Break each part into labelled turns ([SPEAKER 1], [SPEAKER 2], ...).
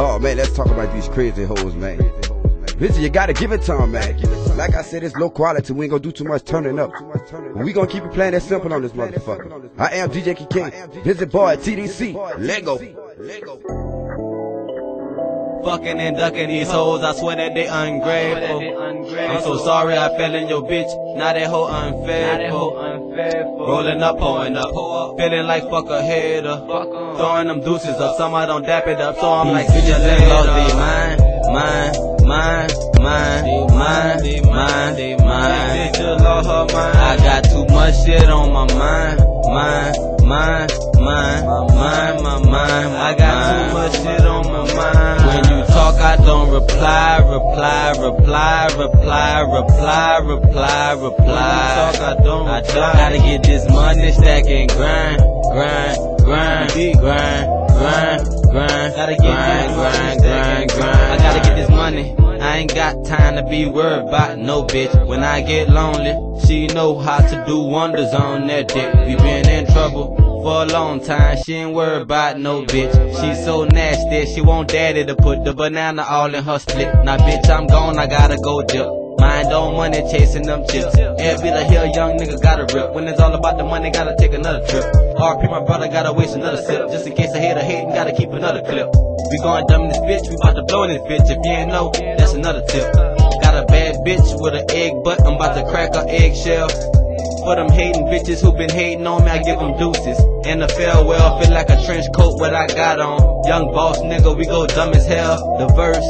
[SPEAKER 1] Oh man, let's talk about these crazy hoes, man. Bitch, you gotta give it to man. Like I said, it's low quality. We ain't gonna do too much turning up. But we gonna keep it playing that simple on this motherfucker. I am DJ King. Visit boy at TDC. Lego. Lego.
[SPEAKER 2] Fucking and ducking these hoes, I swear that they ungrateful. I'm so sorry I fell in your bitch, now that hoe unfaithful. Rolling up, pouring up, feeling like fuck a hater. Throwing them deuces up, some I don't dap it up, so I'm like, bitches ain't lost their mind, mind, mind, mind, mind, mind, mind. Bitch lost her mind. I got too much shit on my mind, mind, mind, mind, mind, my mind. I got too much shit on my mind. When you talk, I don't reply, reply, reply, reply, reply, reply, reply. Talk, I don't. I don't. Gotta get this money, stack and grind, grind, grind, grind, grind, grind. Gotta get grind, grind, grind, grind. I gotta get this money. I ain't got time to be worried about no bitch. When I get lonely, she know how to do wonders on that dick. We been in for a long time. She ain't worried about no bitch. She so nasty, she want daddy to put the banana all in her split. Now bitch, I'm gone, I gotta go dip. Mind on money, chasing them chips. Every the hill, young nigga gotta rip. When it's all about the money, gotta take another trip. RP, my brother, gotta waste another sip. Just in case I hit a hit, and gotta keep another clip. We going dumb in this bitch, we about to blow in this bitch. If you ain't know, that's another tip. Got a bad bitch with an egg butt, I'm about to crack her eggshell. For them hating bitches who been hating on me, I give them deuces. And the farewell, feel like a trench coat, what I got on. Young boss nigga, we go dumb as hell. The verse,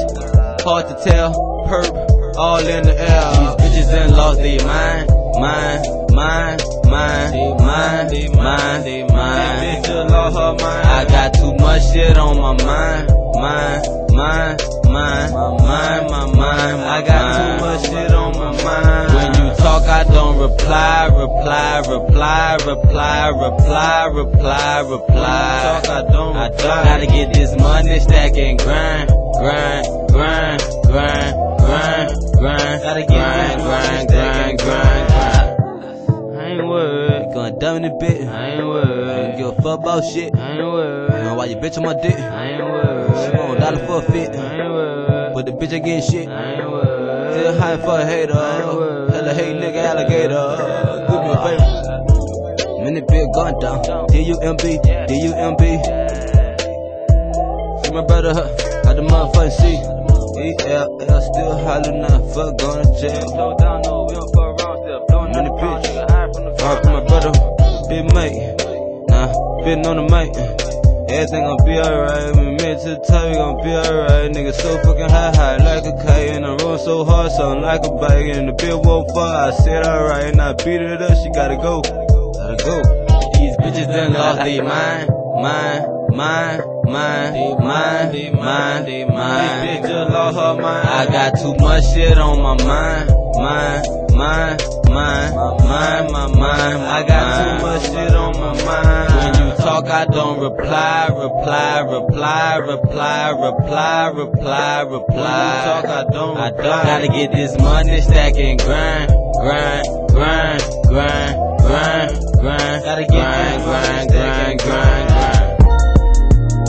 [SPEAKER 2] hard to tell, perp, all in the air. These bitches done lost their mind, mind, mind, mind, mind, mind, mind. Bitch lost her mind. I got too much shit on my mind, mind, mind, mind, mind, my mind. I got too much shit on my mind. When you talk, I don't reply, reply, reply, reply, reply, reply, reply. Talk, I don't. I don't. Gotta get this money, stack and grind, grind, grind, grind, grind, grind. Gotta get grind, grind, grind, grind, grind. I ain't worried, going dumb in the bit. I ain't worried, ain't give a fuck about shit. I ain't worried, you know why you bitch on my dick. I ain't worried, she want a dollar for a fit. I ain't worried, but the bitch ain't getting shit. I ain't worried, still high for a hater. I ain't worried, hate nigga alligator. Do me a favor. Minute big gun down. D-U-M-B, D-U-M-B. See my brother, got the motherfucking C. E-L-L, still hollering out, fuck going to jail. Minute bitch, Rock my brother, big mate. Nah, been on the mic. Everything gon' be alright. Me mid to the top, we gon' be alright. Nigga so fucking high, high like a kite. And I roll so hard, something like a bike. And the bill won't fall. I said alright, and I beat it up. She gotta go, gotta go. These bitches done lost their mind, mind, mind, mind, mind, mind, mind. These bitches lost her mind. I got too much shit on my mind, mind, mind, mind, mind, my mind. I got too much shit I don't reply, reply, reply, reply, reply, reply, reply. Talk, I don't. I don't. Gotta get this money, stack and grind, grind, grind.